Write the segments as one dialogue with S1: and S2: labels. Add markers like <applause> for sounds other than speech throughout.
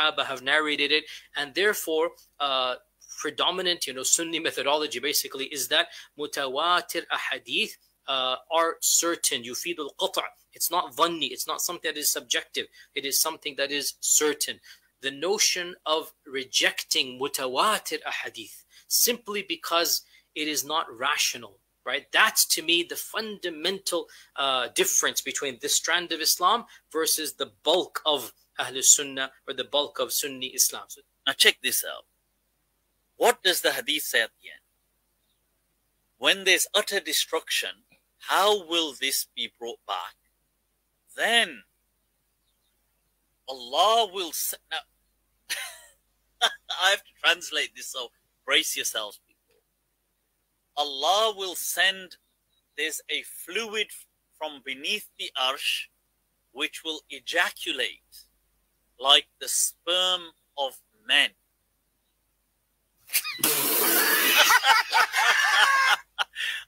S1: Sahaba have narrated it, and therefore, uh, predominant, you know, Sunni methodology basically is that mutawatir ahadith uh, are certain. Yufid al It's not dhanni. It's not something that is subjective. It is something that is certain. The notion of rejecting mutawatir ahadith simply because it is not rational right that's to me the fundamental uh, difference between this strand of islam versus the bulk of ahlul sunnah or the bulk of sunni islam.
S2: Now check this out. What does the hadith say at the end? When there's utter destruction how will this be brought back? Then allah will now <laughs> i have to translate this so brace yourselves people. Allah will send there's a fluid from beneath the arsh which will ejaculate like the sperm of men. <laughs>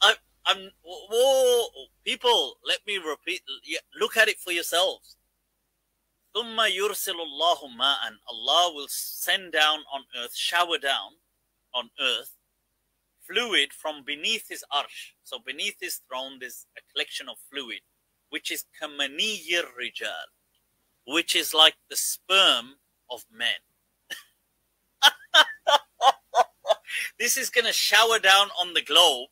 S2: I, am whoa, people, let me repeat. Look at it for yourselves. ثم يرسل الله ماء. Allah will send down on earth, shower down on earth fluid from beneath his arsh. So beneath his throne, there's a collection of fluid, which is kamaniyir rijal, which is like the sperm of men. <laughs> this is going to shower down on the globe.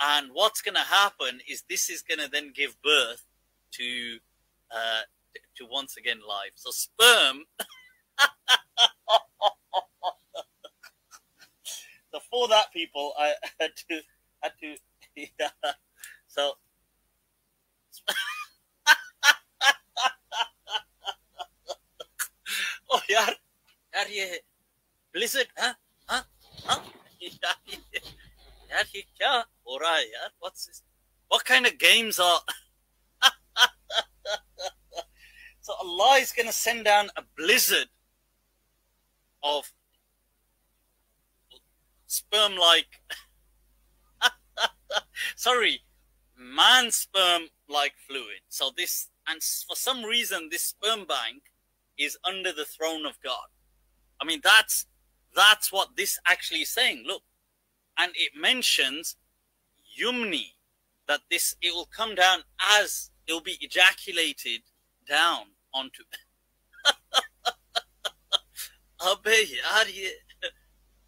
S2: And what's going to happen is this is going to then give birth to uh, to once again life. So sperm <laughs> So for that, people, I <laughs> had to had to yeah. So. oh यार यार ये blizzard huh huh huh यार ये क्या हो रहा है यार what's this what kind of games are <laughs> so Allah is going to send down a blizzard of sperm like <laughs> sorry man sperm like fluid so this and for some reason this sperm bank is under the throne of god I mean, that's that's what this actually is saying. Look, and it mentions yumni, that this it will come down as it will be ejaculated down onto. <laughs>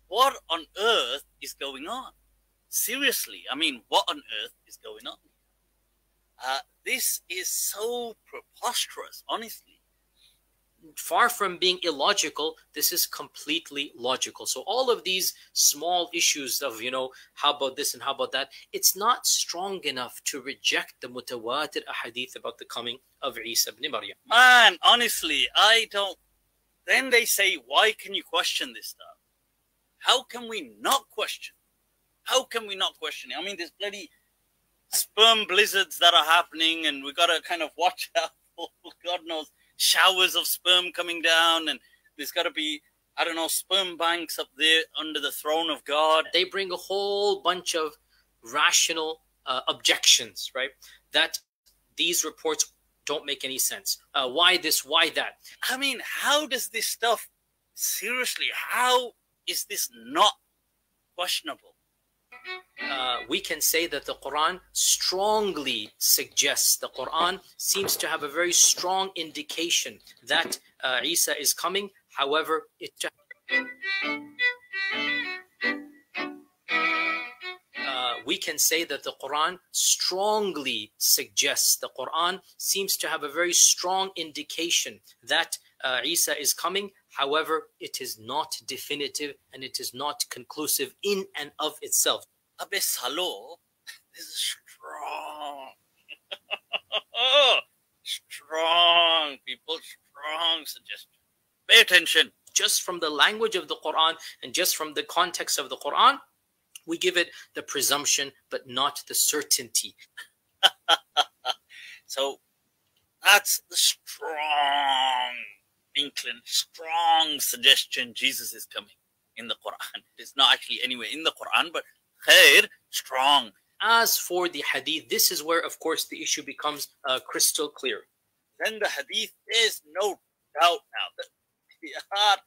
S2: what on earth is going on? Seriously, I mean, what on earth is going on? Uh, this is so preposterous, honestly.
S1: Far from being illogical, this is completely logical. So all of these small issues of, you know, how about this and how about that, it's not strong enough to reject the mutawatir ahadith about the coming of Isa ibn Maryam.
S2: Man, honestly, I don't. Then they say, why can you question this stuff? How can we not question? How can we not question it? I mean, there's bloody sperm blizzards that are happening, and we got to kind of watch <laughs> out for God knows showers of sperm coming down, and there's got to be I don't know sperm banks up there under the throne of God.
S1: They bring a whole bunch of rational uh, objections, right? That these reports don't make any sense. Uh, why this? Why that?
S2: I mean, how does this stuff seriously? How is this not questionable?
S1: Uh, we can say that the Quran strongly suggests, the Quran seems to have a very strong indication that uh, Isa is coming. However, it uh, we can say that the Quran strongly suggests, the Quran seems to have a very strong indication that uh, Isa is coming. However, it is not definitive and it is not conclusive in and of itself.
S2: Hello. This is strong. <laughs> strong, people, strong suggestion. Pay attention.
S1: Just from the language of the Quran and just from the context of the Quran, we give it the presumption, but not the certainty. <laughs>
S2: so that's the strong inkling, strong suggestion Jesus is coming in the Quran. It's not actually anywhere in the Quran, but khair, strong.
S1: As for the hadith, this is where, of course, the issue becomes uh, crystal clear.
S2: Then the hadith is no doubt now. That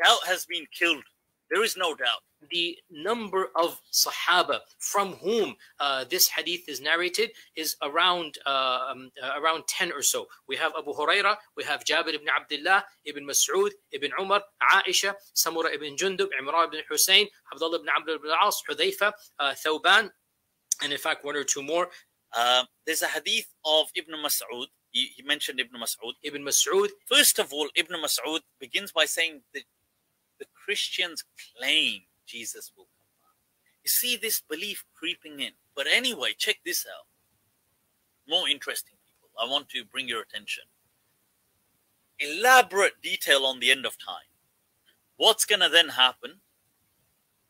S2: <laughs> doubt has been killed. There is no doubt.
S1: The number of Sahaba from whom uh, this hadith is narrated is around uh, um, uh, around 10 or so. We have Abu Huraira, we have Jabir ibn Abdullah, Ibn Mas'ud, Ibn Umar, Aisha, Samura ibn Jundub, Imran ibn Hussein, Abdullah ibn Abdul ibn As, Hudayfa, uh, Thawban, and in fact one or two more.
S2: Uh, there's a hadith of Ibn Mas'ud. He, he mentioned Ibn Mas'ud.
S1: Ibn Mas'ud,
S2: First of all, Ibn Mas'ud begins by saying that the Christians claim Jesus will come back. You see this belief creeping in. But anyway, check this out. More interesting, people. I want to bring your attention. Elaborate detail on the end of time. What's going to then happen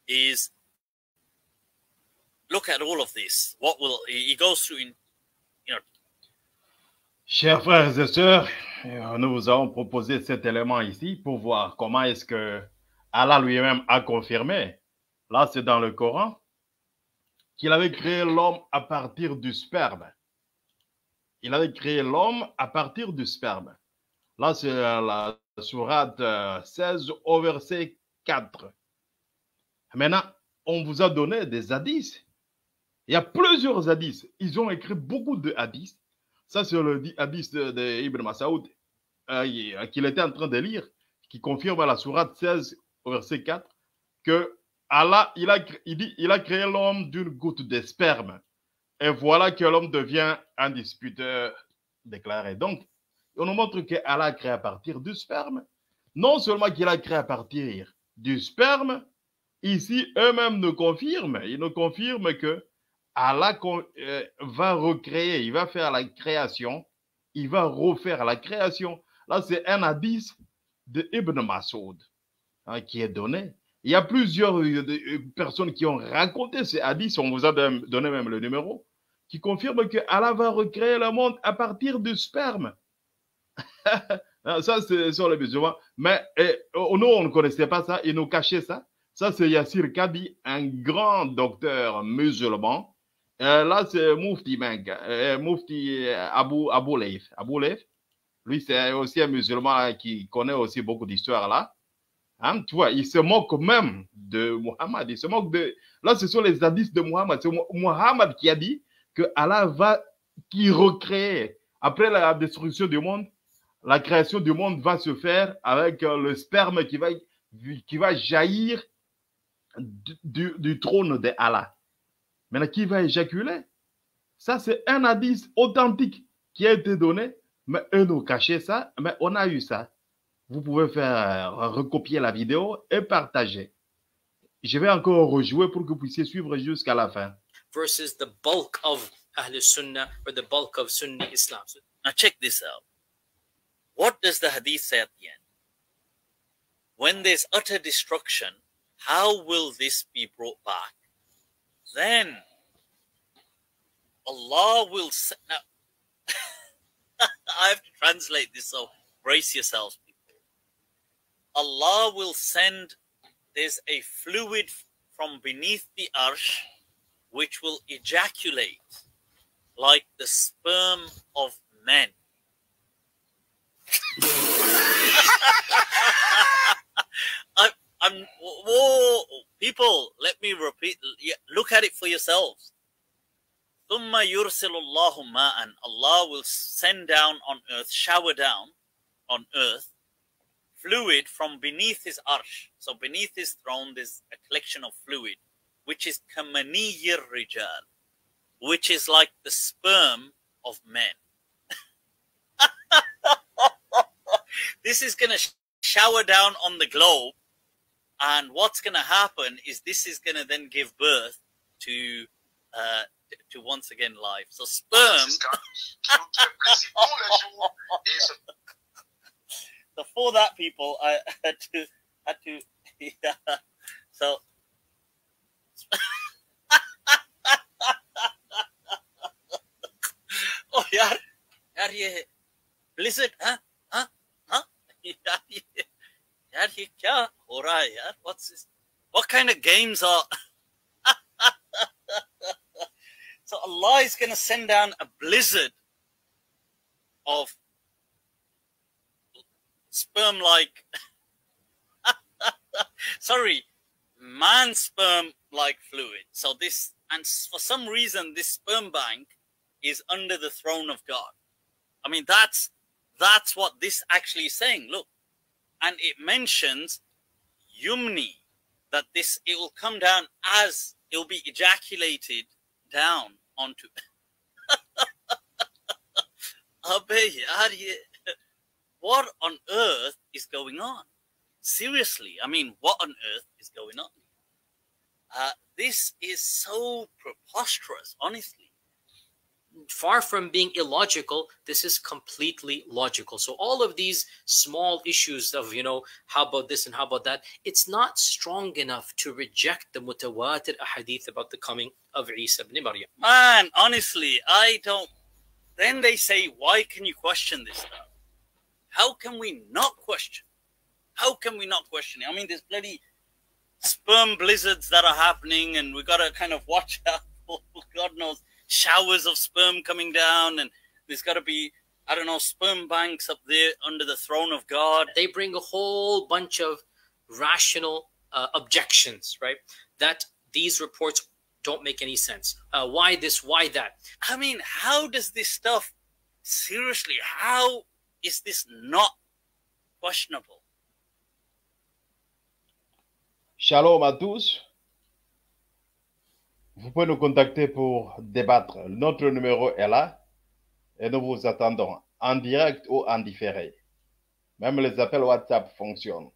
S2: is look at all of this. What will he goes through in you know
S3: Chers frères et sœurs, nous vous avons proposé cet élément ici pour voir comment est-ce que Allah lui-même a confirmé, là c'est dans le Coran, qu'il avait créé l'homme à partir du sperme. Il avait créé l'homme à partir du sperme. Là c'est la sourate euh, 16 au verset 4. Maintenant, on vous a donné des hadiths. Il y a plusieurs hadiths. Ils ont écrit beaucoup de hadiths. Ça, c'est le di- hadith de, de Ibn Masaoud euh, euh, qu'il était en train de lire, qui confirme la sourate 16 au verset 4 que Allah, il a, il créé l'homme d'une goutte de sperme. Et voilà que l'homme devient un disputeur déclaré. Donc, on nous montre que Allah a créé à partir du sperme. Non seulement qu'il a créé à partir du sperme, ici, eux-mêmes nous confirment. Ils nous confirment que Allah euh, va recréer, il va faire la création, il va refaire la création. Là, c'est un hadith de Ibn Masoud hein, qui est donné. Il y a plusieurs euh, euh, personnes qui ont raconté ces hadiths, on vous a don- donné même le numéro, qui confirment que Allah va recréer le monde à partir du sperme. <laughs> Ah, ça, c'est sur les musulmans. Mais eh, oh, nous, on ne connaissait pas ça, ils nous cachaient ça. Ça, c'est Yassir Kadi, un grand docteur musulman. Euh, là, c'est Moufti Meng, euh, Moufti Abu Leif. Lui, c'est aussi un musulman qui connaît aussi beaucoup d'histoires là. Hein, tu vois, il se moque même de Muhammad. Il se moque de. Là, ce sont les hadiths de Muhammad. C'est Mu- Muhammad qui a dit que Allah va qui recréer après la destruction du monde, la création du monde va se faire avec euh, le sperme qui va, jaillir du, du- trône de Allah. Maintenant, qui va éjaculer? Ça, c'est un hadith authentique qui a été donné, mais eux nous cachaient ça, mais on a eu ça. Vous pouvez faire euh, recopier la vidéo et partager. Je vais encore rejouer pour que vous puissiez suivre jusqu'à la fin.
S1: versus the bulk of Ahl Sunnah or the bulk of Sunni Islam.
S2: Now check this out. What does the hadith say at the end? When there's utter destruction, how will this be brought back? Then Allah will now <laughs> I have to translate this, so brace yourselves. Allah will send there's a fluid from beneath the arsh which will ejaculate like the sperm of men. <laughs> I, I'm whoa, people. Let me repeat. yeah, Look at it for yourselves. ثم يرسل الله ماء. Allah will send down on earth, shower down on earth, fluid from beneath his arsh. So beneath his throne, there's a collection of fluid, which is kamaniyir rijal, which is like the sperm of men. <laughs> this is going to shower down on the globe, and what's going to happen is this is going to then give birth to uh, to once again life. So sperm. <laughs> So for that, people, I <laughs> had to had to yeah. So. <laughs> oh यार यार ये blizzard हाँ हाँ हाँ <laughs> यार ये यार ये क्या हो रहा है यार what's this what kind of games are so Allah is going to send down a blizzard of sperm like <laughs> sorry, man sperm like fluid. So this, and for some reason, this sperm bank is under the throne of God. I mean, that's that's what this actually is saying. Look, and it mentions yumni that this it will come down as it will be ejaculated down onto. <laughs> what on earth is going on? Seriously, I mean, what on earth is going on? Uh, this is so preposterous, honestly
S1: far from being illogical this is completely logical so all of these small issues of you know how about this and how about that it's not strong enough to reject the mutawatir ahadith about the coming of Isa ibn Maryam
S2: man honestly i don't then they say why can you question this stuff how can we not question how can we not question it i mean there's bloody sperm blizzards that are happening and we've got to kind of watch <laughs> out for god knows showers of sperm coming down, and there's got to be I don't know sperm banks up there under the throne of God.
S1: They bring a whole bunch of rational uh, objections, right? That these reports don't make any sense. Uh, why this? Why that?
S2: I mean, how does this stuff seriously? How is this not questionable?
S3: Shalom à tous. Vous pouvez nous contacter pour débattre. Notre numéro est là et nous vous attendons en direct ou en différé. Même les appels WhatsApp fonctionnent.